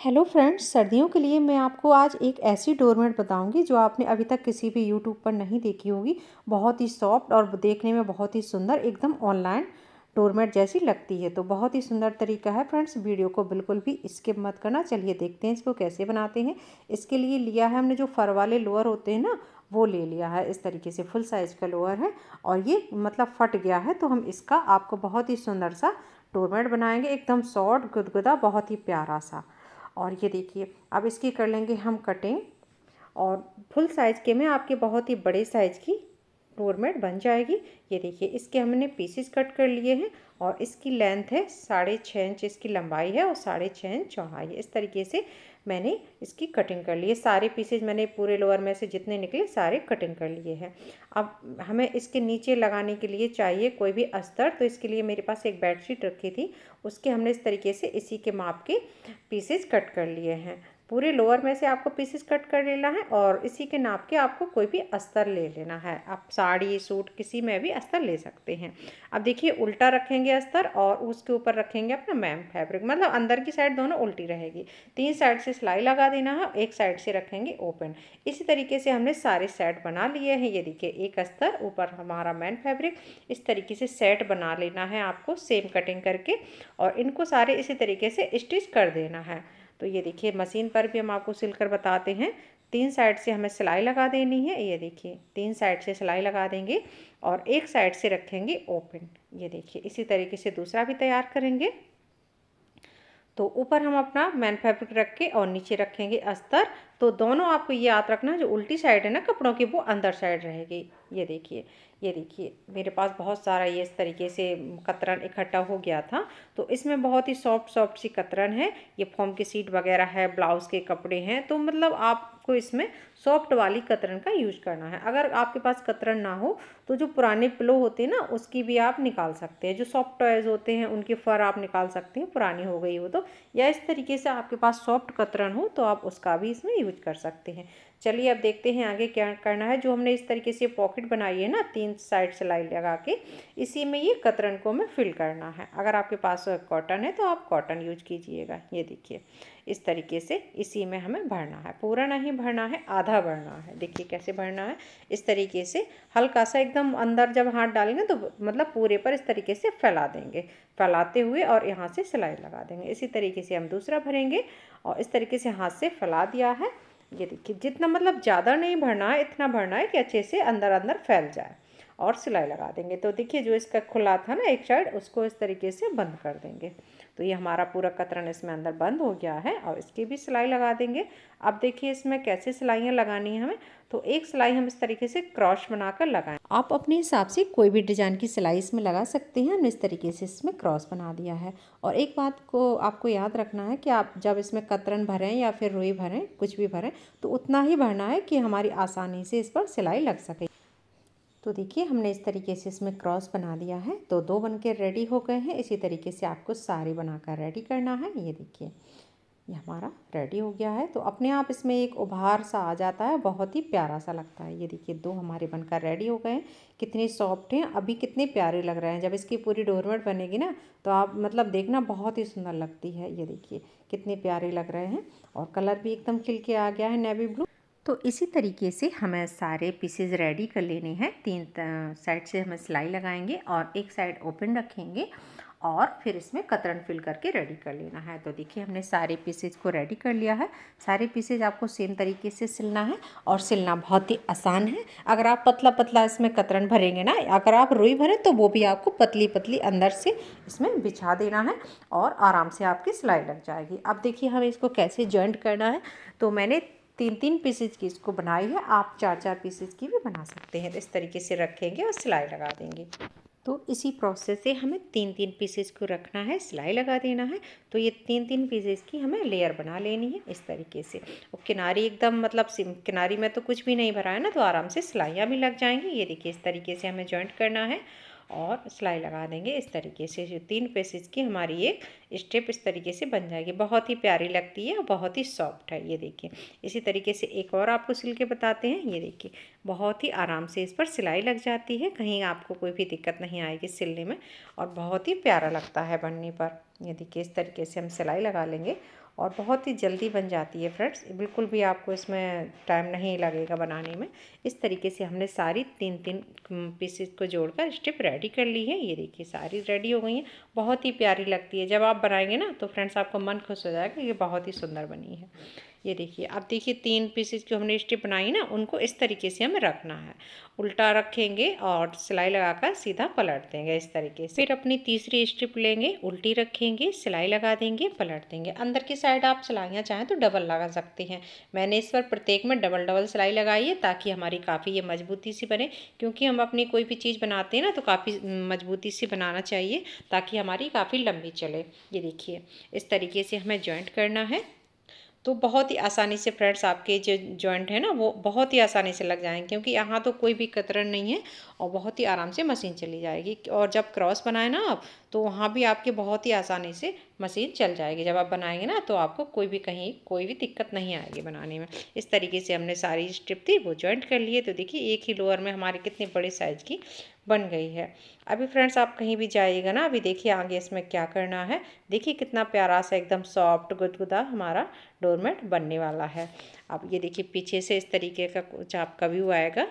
Hello friends, सर्दियों के लिए मैं आपको आज एक ऐसी डोरमेट बताऊँगी जो आपने अभी तक किसी भी यूट्यूब पर नहीं देखी होगी। बहुत ही सॉफ्ट और देखने में बहुत ही सुंदर, एकदम ऑनलाइन डोरमेट जैसी लगती है। तो बहुत ही सुंदर तरीका है फ्रेंड्स, वीडियो को बिल्कुल भी स्किप मत करना। चलिए देखते हैं इसको कैसे बनाते हैं। इसके लिए लिया है हमने जो फर वाले लोअर होते हैं ना, वो ले लिया है। इस तरीके से फुल साइज़ का लोअर है और ये मतलब फट गया है तो हम इसका आपको बहुत ही सुंदर सा डोरमेट बनाएँगे। एकदम सॉफ्ट, गुदगुदा, बहुत ही प्यारा सा। और ये देखिए, अब इसकी कर लेंगे हम कटिंग और फुल साइज़ के में आपके बहुत ही बड़े साइज़ की डोरमेट बन जाएगी। ये देखिए, इसके हमने पीसेस कट कर लिए हैं और इसकी लेंथ है साढ़े छः इंच इसकी लंबाई है और साढ़े छः इंच चौड़ाई है। इस तरीके से मैंने इसकी कटिंग कर ली है। सारे पीसेज मैंने पूरे लोअर में से जितने निकले, सारे कटिंग कर लिए हैं। अब हमें इसके नीचे लगाने के लिए चाहिए कोई भी अस्तर तो इसके लिए मेरे पास एक बेडशीट रखी थी। उसके हमने इस तरीके से इसी के माप के पीसेज कट कर लिए हैं। पूरे लोअर में से आपको पीसेस कट कर लेना है और इसी के नाप के आपको कोई भी अस्तर ले लेना है। आप साड़ी, सूट किसी में भी अस्तर ले सकते हैं। अब देखिए, उल्टा रखेंगे अस्तर और उसके ऊपर रखेंगे अपना मैम फैब्रिक मतलब अंदर की साइड दोनों उल्टी रहेगी। तीन साइड से सिलाई लगा देना है, एक साइड से रखेंगे ओपन इसी तरीके से हमने सारे सेट बना लिए हैं। ये देखिए, एक अस्तर, ऊपर हमारा मैन फैब्रिक इस तरीके से सेट बना लेना है आपको सेम कटिंग करके और इनको सारे इसी तरीके से स्टिच कर देना है। तो ये देखिए, मशीन पर भी हम आपको सिलकर बताते हैं। तीन साइड से हमें सिलाई लगा देनी है, ये देखिए, तीन साइड से सिलाई लगा देंगे और एक साइड से रखेंगे ओपन। ये देखिए, इसी तरीके से दूसरा भी तैयार करेंगे। तो ऊपर हम अपना मैन फैब्रिक रख के और नीचे रखेंगे अस्तर। तो दोनों आपको ये याद रखना जो उल्टी साइड है ना कपड़ों की, वो अंदर साइड रहेगी। ये देखिए ये देखिए, मेरे पास बहुत सारा ये इस तरीके से कतरन इकट्ठा हो गया था। तो इसमें बहुत ही सॉफ्ट सॉफ्ट सी कतरन है। ये फॉर्म की सीट वगैरह है ब्लाउज़ के कपड़े हैं। तो मतलब आपको इसमें सॉफ्ट वाली कतरन का यूज़ करना है। अगर आपके पास कतरन ना हो तो जो पुराने पिलो होते हैं ना, उसकी भी आप निकाल सकते हैं। जो सॉफ्ट टॉयज़ होते हैं, उनके फर आप निकाल सकते हैं, पुरानी हो गई हो तो। या इस तरीके से आपके पास सॉफ्ट कतरन हो तो आप उसका भी इसमें यूज़ कर सकते हैं। चलिए अब देखते हैं आगे क्या करना है। जो हमने इस तरीके से पॉकेट बनाई है ना, तीन साइड सिलाई लगा के, इसी में ये कतरन को हमें फिल करना है। अगर आपके पास कॉटन है तो आप कॉटन यूज़ कीजिएगा। ये देखिए, इस तरीके से इसी में हमें भरना है। पूरा नहीं भरना है, आधा भरना है। देखिए कैसे भरना है। इस तरीके से हल्का सा एकदम अंदर जब हाथ डालेंगे तो मतलब पूरे पर इस तरीके से फैला देंगे। फैलाते हुए और यहाँ से सिलाई लगा देंगे। इसी तरीके से हम दूसरा भरेंगे और इस तरीके से हाथ से फैला दिया है। ये देखिए जितना मतलब ज़्यादा नहीं भरना है, इतना भरना है कि अच्छे से अंदर अंदर फैल जाए। और सिलाई लगा देंगे। तो देखिए, जो इसका खुला था ना एक साइड, उसको इस तरीके से बंद कर देंगे। तो ये हमारा पूरा कतरन इसमें अंदर बंद हो गया है और इसकी भी सिलाई लगा देंगे। अब देखिए, इसमें कैसे सिलाइयाँ लगानी है हमें? तो एक सिलाई हम इस तरीके से क्रॉश बनाकर लगाएँ। आप अपने हिसाब से कोई भी डिज़ाइन की सिलाई इसमें लगा सकते हैं। हमने इस तरीके से इसमें क्रॉस बना दिया है। और एक बात को आपको याद रखना है कि आप जब इसमें कतरन भरें या फिर रुई भरें, कुछ भी भरें तो उतना ही भरना है कि हमारी आसानी से इस पर सिलाई लग सके। तो देखिए, हमने इस तरीके से इसमें क्रॉस बना दिया है। तो दो बन के रेडी हो गए हैं। इसी तरीके से आपको सारे बनाकर रेडी करना है। ये देखिए, ये हमारा रेडी हो गया है। तो अपने आप इसमें एक उभार सा आ जाता है। बहुत ही प्यारा सा लगता है। ये देखिए, दो हमारे बनकर रेडी हो गए हैं। कितने सॉफ्ट हैं। अभी कितने प्यारे लग रहे हैं। जब इसकी पूरी डोरमेट बनेगी ना तो आप मतलब देखना बहुत ही सुंदर लगती है। ये देखिए, कितने प्यारे लग रहे हैं। और कलर भी एकदम खिल के आ गया है। नेवी ब्लू तो इसी तरीके से हमें सारे पीसेज रेडी कर लेने हैं। तीन साइड से हमें सिलाई लगाएँगे और एक साइड ओपन रखेंगे और फिर इसमें कतरन फिल करके रेडी कर लेना है। तो देखिए, हमने सारे पीसेज को रेडी कर लिया है। सारे पीसेज आपको सेम तरीके से सिलना है और सिलना बहुत ही आसान है। अगर आप पतला पतला इसमें कतरन भरेंगे ना, अगर आप रुई भरें तो वो भी आपको पतली पतली अंदर से इसमें बिछा देना है और आराम से आपकी सिलाई लग जाएगी। अब देखिए, हमें इसको कैसे जॉइंट करना है। तो मैंने तीन तीन पीसेज की इसको बनाई है। आप चार चार पीसेज की भी बना सकते हैं। तो इस तरीके से रखेंगे और सिलाई लगा देंगे। तो इसी प्रोसेस से हमें तीन तीन पीसेस को रखना है, सिलाई लगा देना है। तो ये तीन तीन पीसेस की हमें लेयर बना लेनी है इस तरीके से। और किनारी एकदम मतलब किनारी में तो कुछ भी नहीं भरा है ना तो आराम से सिलाइयाँ भी लग जाएँगी। ये देखिए, इस तरीके से हमें जॉइंट करना है। और सिलाई लगा देंगे इस तरीके से। तीन पेसेज की हमारी एक स्टेप इस तरीके से बन जाएगी। बहुत ही प्यारी लगती है और बहुत ही सॉफ्ट है, ये देखिए। इसी तरीके से एक और आपको सिल के बताते हैं। ये देखिए, बहुत ही आराम से इस पर सिलाई लग जाती है। कहीं आपको कोई भी दिक्कत नहीं आएगी सिलने में और बहुत ही प्यारा लगता है बनने पर। ये देखिए, इस तरीके से हम सिलाई लगा लेंगे और बहुत ही जल्दी बन जाती है फ्रेंड्स। बिल्कुल भी आपको इसमें टाइम नहीं लगेगा बनाने में। इस तरीके से हमने सारी तीन तीन पीसेस को जोड़कर स्टिप रेडी कर ली है। ये देखिए सारी रेडी हो गई हैं। बहुत ही प्यारी लगती है। जब आप बनाएँगे ना तो फ्रेंड्स आपका मन खुश हो जाएगा ये बहुत ही सुंदर बनी है। ये देखिए, अब देखिए तीन पीसेस जो हमने स्टिप बनाई ना, उनको इस तरीके से हमें रखना है। उल्टा रखेंगे और सिलाई लगाकर सीधा पलट देंगे इस तरीके से। फिर अपनी तीसरी स्ट्रिप लेंगे, उल्टी रखेंगे, सिलाई लगा देंगे, पलट देंगे। अंदर की साइड आप सिलाइयाँ चाहें तो डबल लगा सकते हैं। मैंने इस पर प्रत्येक में डबल डबल सिलाई लगाई है ताकि हमारी काफ़ी ये मजबूती सी बने। क्योंकि हम अपनी कोई भी चीज़ बनाते हैं ना तो काफ़ी मजबूती से बनाना चाहिए ताकि हमारी काफ़ी लंबी चले। ये देखिए, इस तरीके से हमें जॉइंट करना है। तो बहुत ही आसानी से फ्रेंड्स आपके जो जॉइंट है ना, वो बहुत ही आसानी से लग जाएँगे, क्योंकि यहाँ तो कोई भी कतरन नहीं है और बहुत ही आराम से मशीन चली जाएगी। और जब क्रॉस बनाए ना आप तो वहाँ भी आपके बहुत ही आसानी से मशीन चल जाएगी। जब आप बनाएँगे ना तो आपको कोई भी कहीं कोई भी दिक्कत नहीं आएगी बनाने में। इस तरीके से हमने सारी स्ट्रिप थी, वो जॉइंट कर लिए। तो देखिए, एक ही लोअर में हमारे कितने बड़े साइज़ की बन गई है। अभी फ्रेंड्स आप कहीं भी जाइएगा ना, अभी देखिए आगे इसमें क्या करना है। देखिए कितना प्यारा सा एकदम सॉफ्ट गुदगुदा हमारा डोरमेट बनने वाला है। अब ये देखिए पीछे से इस तरीके का कुछ आपका व्यू आएगा।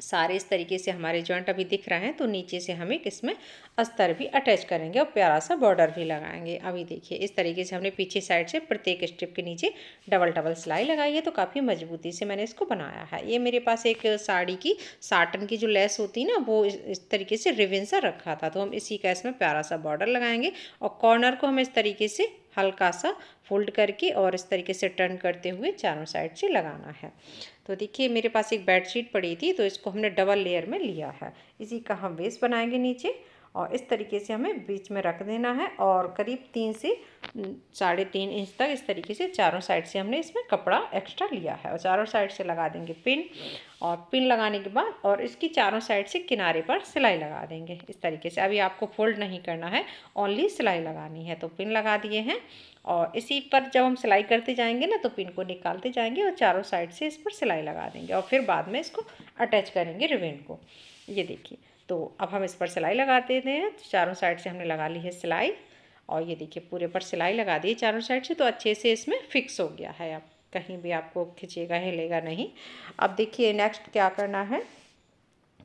सारे इस तरीके से हमारे जॉइंट अभी दिख रहे हैं तो नीचे से हम एक इसमें अस्तर भी अटैच करेंगे और प्यारा सा बॉर्डर भी लगाएँगे। अभी देखिए, इस तरीके से हमने पीछे साइड से प्रत्येक स्ट्रिप के नीचे डबल डबल सिलाई लगाई है तो काफ़ी मजबूती से मैंने इसको बनाया है। ये मेरे पास एक साड़ी की साटन की जो लेस होती ना, वो इस तरीके से रिविन सा रखा था तो हम इसी का इसमें प्यारा सा बॉर्डर लगाएँगे और कॉर्नर को हम इस तरीके से हल्का सा फोल्ड करके और इस तरीके से टर्न करते हुए चारों साइड से लगाना है। तो देखिए, मेरे पास एक बेडशीट पड़ी थी तो इसको हमने डबल लेयर में लिया है। इसी का हम वेस्ट बनाएँगे नीचे और इस तरीके से हमें बीच में रख देना है और करीब तीन से, साढ़े तीन इंच तक इस तरीके से चारों साइड से हमने इसमें कपड़ा एक्स्ट्रा लिया है। और चारों साइड से लगा देंगे पिन और पिन लगाने के बाद और इसकी चारों साइड से किनारे पर सिलाई लगा देंगे। इस तरीके से अभी आपको फोल्ड नहीं करना है ओनली सिलाई लगानी है। तो पिन लगा दिए हैं और इसी पर जब हम सिलाई करते जाएँगे ना तो पिन को निकालते जाएँगे और चारों साइड से इस पर सिलाई लगा देंगे और फिर बाद में इसको अटैच करेंगे रिवेन को। ये देखिए तो अब हम इस पर सिलाई लगा देते हैं। चारों साइड से हमने लगा ली है सिलाई। और ये देखिए, पूरे पर सिलाई लगा दी चारों साइड से। तो अच्छे से इसमें फिक्स हो गया है। अब कहीं भी आपको खिंचेगा हिलेगा नहीं। अब देखिए नेक्स्ट क्या करना है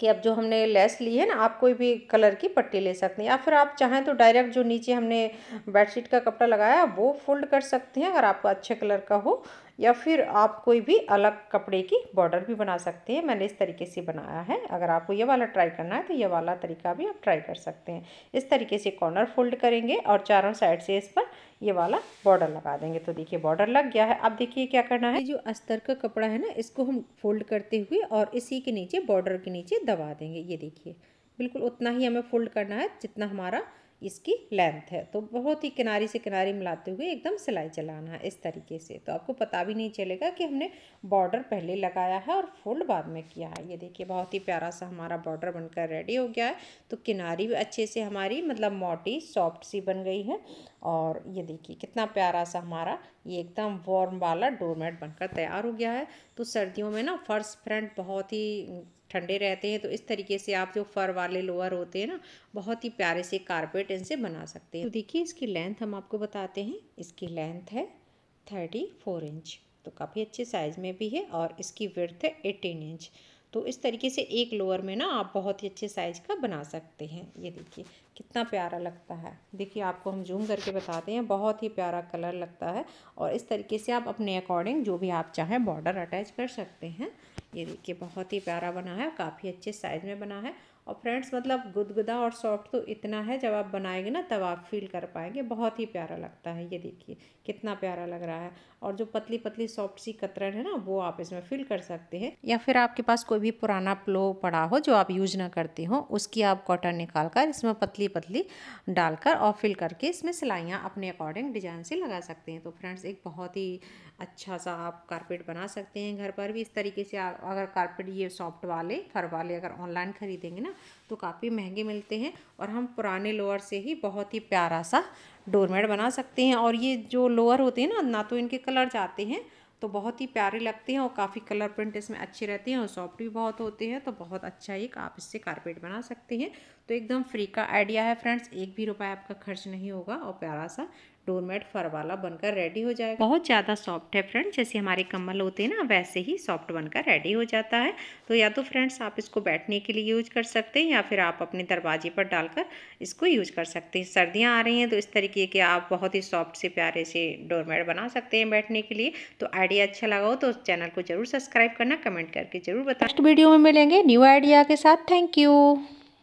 कि अब जो हमने लेस ली है ना, आप कोई भी कलर की पट्टी ले सकते हैं। या फिर आप चाहें तो डायरेक्ट जो नीचे हमने बेडशीट का कपड़ा लगाया, वो फोल्ड कर सकते हैं, अगर आपको अच्छे कलर का हो। या फिर आप कोई भी अलग कपड़े की बॉर्डर भी बना सकते हैं। मैंने इस तरीके से बनाया है। अगर आपको ये वाला ट्राई करना है तो ये वाला तरीका भी आप ट्राई कर सकते हैं। इस तरीके से कॉर्नर फोल्ड करेंगे और चारों साइड से इस पर ये वाला बॉर्डर लगा देंगे। तो देखिए बॉर्डर लग गया है। अब देखिए क्या करना है। जो अस्तर का कपड़ा है ना, इसको हम फोल्ड करते हुए और इसी के नीचे, बॉर्डर के नीचे दबा देंगे। ये देखिए, बिल्कुल उतना ही हमें फोल्ड करना है जितना हमारा इसकी लेंथ है। तो बहुत ही किनारी से किनारी मिलाते हुए एकदम सिलाई चलाना है इस तरीके से। तो आपको पता भी नहीं चलेगा कि हमने बॉर्डर पहले लगाया है और फोल्ड बाद में किया है। ये देखिए, बहुत ही प्यारा सा हमारा बॉर्डर बनकर रेडी हो गया है। तो किनारी भी अच्छे से हमारी मतलब मोटी सॉफ्ट सी बन गई है। और ये देखिए, कितना प्यारा सा हमारा, ये एकदम वार्म वाला डोरमेट बनकर तैयार हो गया है। तो सर्दियों में ना फ़र्स्ट फ्रंट बहुत ही ठंडे रहते हैं तो इस तरीके से आप जो फर वाले लोअर होते हैं ना, बहुत ही प्यारे से कारपेट इनसे बना सकते हैं। तो देखिए, इसकी लेंथ हम आपको बताते हैं। इसकी लेंथ है थर्टी फोर इंच तो काफ़ी अच्छे साइज़ में भी है और इसकी वर्थ है एटीन इंच। तो इस तरीके से एक लोअर में ना आप बहुत ही अच्छे साइज़ का बना सकते हैं। ये देखिए कितना प्यारा लगता है। देखिए, आपको हम जूम करके बताते हैं, बहुत ही प्यारा कलर लगता है और इस तरीके से आप अपने अकॉर्डिंग जो भी आप चाहें बॉर्डर अटैच कर सकते हैं। ये देखिए, बहुत ही प्यारा बना है, काफ़ी अच्छे साइज़ में बना है और फ्रेंड्स मतलब गुदगुदा और सॉफ्ट तो इतना है, जब आप बनाएँगे ना, तब आप फील कर पाएँगे, बहुत ही प्यारा लगता है। ये देखिए, कितना प्यारा लग रहा है और जो पतली पतली सॉफ्ट सी कतरन है ना, वो आप इसमें फिल कर सकते हैं। या फिर आपके पास कोई भी पुराना प्लो पड़ा हो, जो आप यूज़ ना करते हो, उसकी आप कॉटन निकाल कर इसमें पतली पतली डालकर और फिल करके इसमें सिलाइयाँ अपने अकॉर्डिंग डिज़ाइन से लगा सकते हैं। तो फ्रेंड्स, एक बहुत ही अच्छा सा आप कारपेट बना सकते हैं घर पर भी। इस तरीके से अगर कारपेट ये सॉफ्ट वाले फर वाले अगर ऑनलाइन ख़रीदेंगे ना तो काफ़ी महँगे मिलते हैं और हम पुराने लोअर से ही बहुत ही प्यारा सा डोरमेट बना सकते हैं। और ये जो लोअर होते हैं ना ना तो इनके कलर जाते हैं तो बहुत ही प्यारे लगते हैं और काफ़ी कलर प्रिंट इसमें अच्छे रहते हैं और सॉफ्ट भी बहुत होते हैं तो बहुत अच्छा एक आप इससे कारपेट बना सकते हैं। तो एकदम फ्री का आइडिया है फ्रेंड्स, एक भी रुपया आपका खर्च नहीं होगा और प्यारा सा डोरमेट फर वाला बनकर रेडी हो जाएगा। बहुत ज़्यादा सॉफ्ट है फ्रेंड्स जैसे हमारे कम्बल होते हैं ना वैसे ही सॉफ्ट बनकर रेडी हो जाता है। तो या तो फ्रेंड्स आप इसको बैठने के लिए यूज़ कर सकते हैं या फिर आप अपने दरवाजे पर डालकर इसको यूज़ कर सकते हैं। सर्दियाँ आ रही हैं तो इस तरीके के आप बहुत ही सॉफ्ट से प्यारे से डोरमेट बना सकते हैं बैठने के लिए। तो आइडिया अच्छा लगा हो तो चैनल को ज़रूर सब्सक्राइब करना कमेंट करके ज़रूर बताएँ नेक्स्ट वीडियो में मिलेंगे न्यू आइडिया के साथ। Thank you